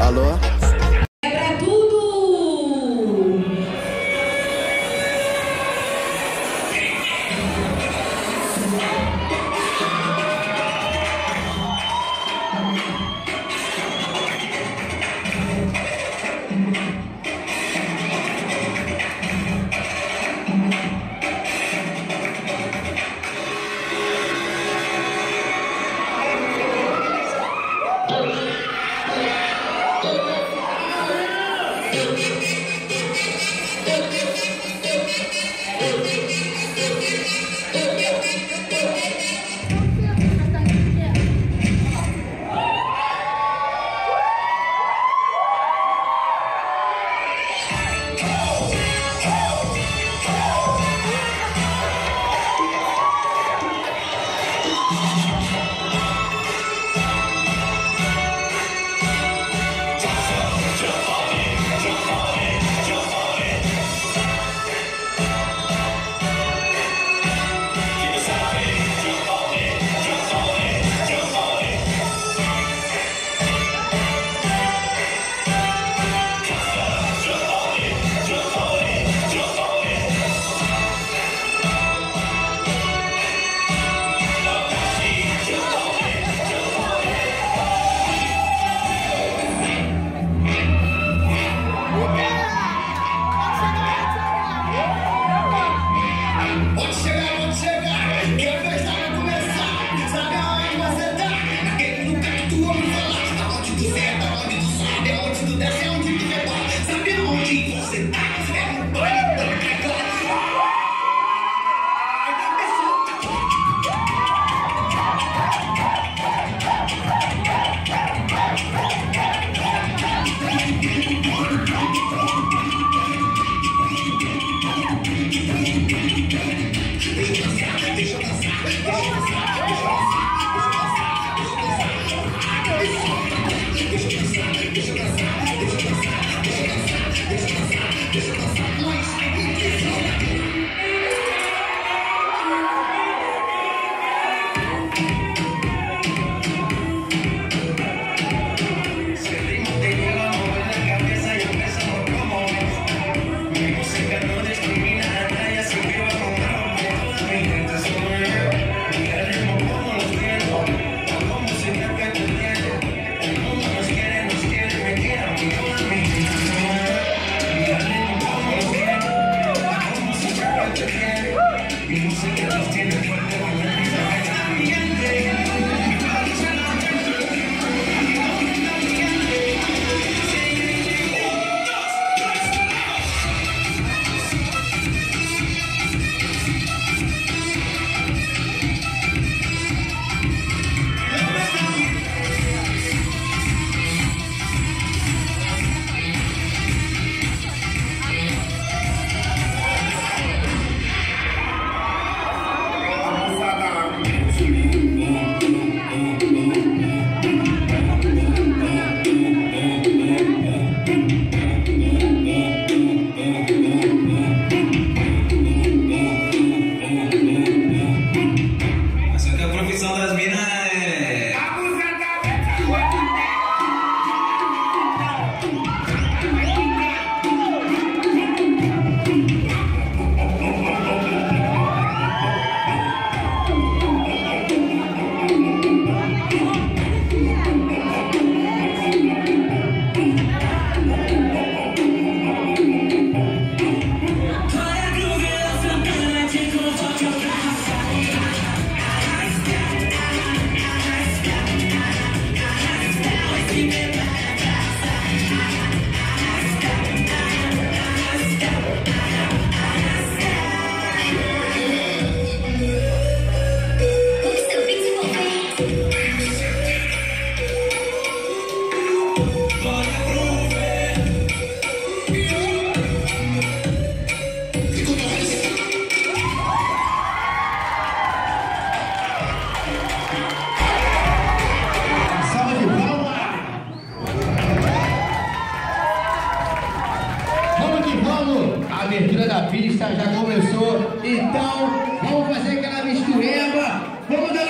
Alô? Música vamos! A abertura da pista já começou, então vamos fazer aquela mistureba, vamos dar